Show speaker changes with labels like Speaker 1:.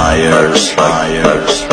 Speaker 1: fires, fires.